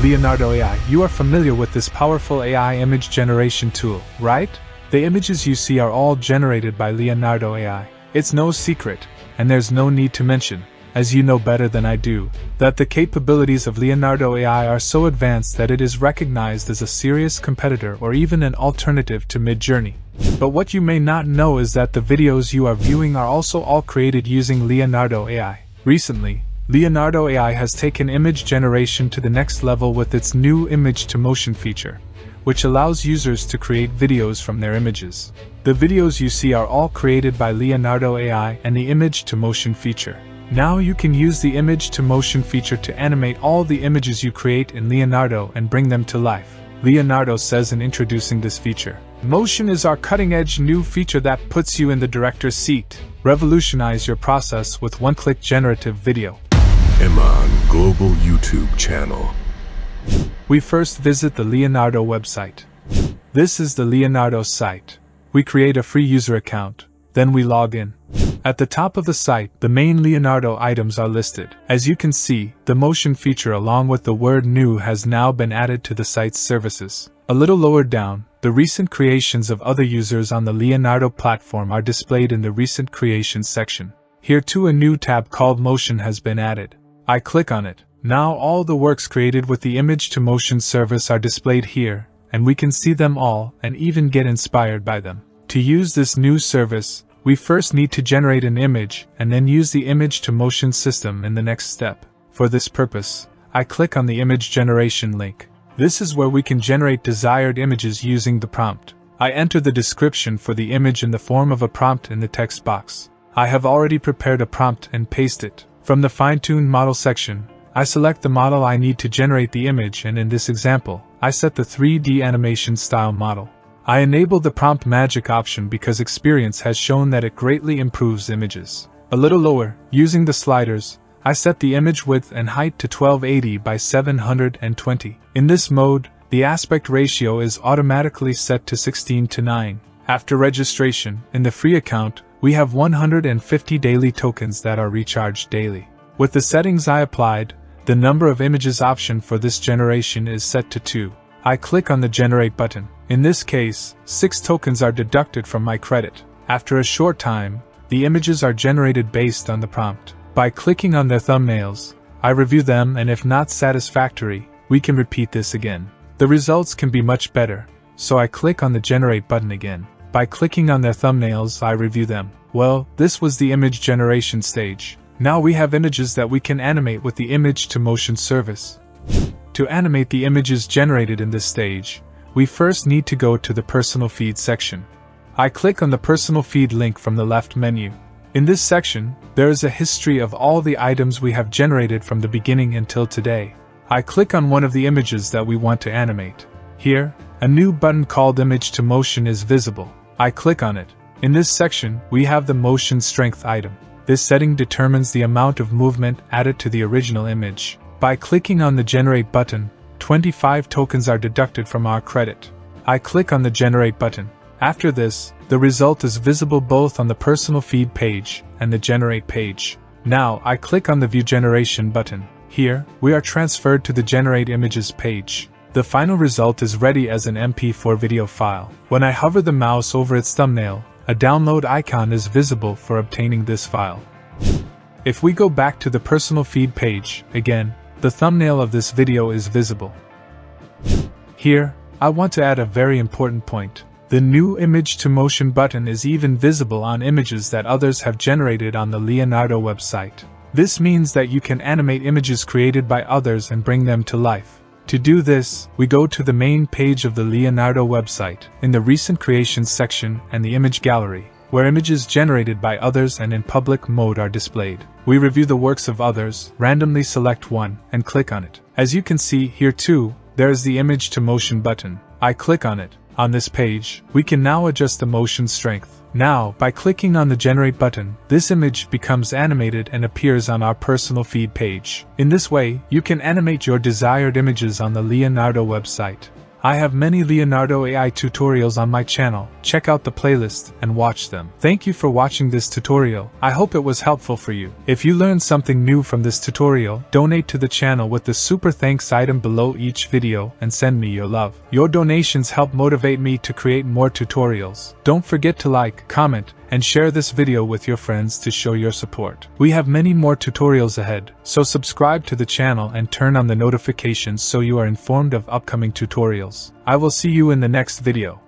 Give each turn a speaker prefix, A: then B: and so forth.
A: Leonardo AI, you are familiar with this powerful AI image generation tool, right? The images you see are all generated by Leonardo AI. It's no secret, and there's no need to mention, as you know better than I do, that the capabilities of Leonardo AI are so advanced that it is recognized as a serious competitor or even an alternative to Midjourney. But what you may not know is that the videos you are viewing are also all created using Leonardo AI. Recently, Leonardo AI has taken image generation to the next level with its new image to motion feature, which allows users to create videos from their images. The videos you see are all created by Leonardo AI and the image to motion feature. Now you can use the image to motion feature to animate all the images you create in Leonardo and bring them to life. Leonardo says in introducing this feature. Motion is our cutting edge new feature that puts you in the director's seat. Revolutionize your process with one click generative video.
B: Iman Global YouTube channel.
A: We first visit the Leonardo website. This is the Leonardo site. We create a free user account, then we log in. At the top of the site, the main Leonardo items are listed. As you can see, the motion feature along with the word new has now been added to the site's services. A little lower down, the recent creations of other users on the Leonardo platform are displayed in the recent creations section. Here too a new tab called motion has been added. I click on it. Now all the works created with the image to motion service are displayed here, and we can see them all and even get inspired by them. To use this new service, we first need to generate an image and then use the image to motion system in the next step. For this purpose, I click on the image generation link. This is where we can generate desired images using the prompt. I enter the description for the image in the form of a prompt in the text box. I have already prepared a prompt and paste it. From the fine-tune model section, I select the model I need to generate the image and in this example, I set the 3D animation style model. I enable the prompt magic option because experience has shown that it greatly improves images. A little lower, using the sliders, I set the image width and height to 1280 by 720. In this mode, the aspect ratio is automatically set to 16 to 9. After registration, in the free account, we have 150 daily tokens that are recharged daily. With the settings I applied, the number of images option for this generation is set to 2. I click on the Generate button. In this case, 6 tokens are deducted from my credit. After a short time, the images are generated based on the prompt. By clicking on their thumbnails, I review them and if not satisfactory, we can repeat this again. The results can be much better, so I click on the Generate button again. By clicking on their thumbnails, I review them. Well, this was the image generation stage. Now we have images that we can animate with the image to motion service. To animate the images generated in this stage, we first need to go to the personal feed section. I click on the personal feed link from the left menu. In this section, there is a history of all the items we have generated from the beginning until today. I click on one of the images that we want to animate. Here, a new button called Image to Motion is visible. I click on it. In this section, we have the motion strength item. This setting determines the amount of movement added to the original image. By clicking on the Generate button, 25 tokens are deducted from our credit. I click on the Generate button. After this, the result is visible both on the personal feed page and the Generate page. Now, I click on the View Generation button. Here, we are transferred to the Generate Images page. The final result is ready as an MP4 video file. When I hover the mouse over its thumbnail, a download icon is visible for obtaining this file. If we go back to the personal feed page, again, the thumbnail of this video is visible. Here, I want to add a very important point. The new image to motion button is even visible on images that others have generated on the Leonardo website. This means that you can animate images created by others and bring them to life. To do this, we go to the main page of the Leonardo website, in the Recent Creations section and the Image Gallery, where images generated by others and in public mode are displayed. We review the works of others, randomly select one, and click on it. As you can see here too, there is the Image to Motion button. I click on it. On this page, we can now adjust the motion strength. Now, by clicking on the Generate button, this image becomes animated and appears on our personal feed page. In this way, you can animate your desired images on the Leonardo website. I have many Leonardo AI tutorials on my channel, check out the playlist and watch them. Thank you for watching this tutorial, I hope it was helpful for you. If you learned something new from this tutorial, donate to the channel with the super thanks item below each video and send me your love. Your donations help motivate me to create more tutorials. Don't forget to like, comment, and share this video with your friends to show your support. We have many more tutorials ahead, so subscribe to the channel and turn on the notifications so you are informed of upcoming tutorials. I will see you in the next video.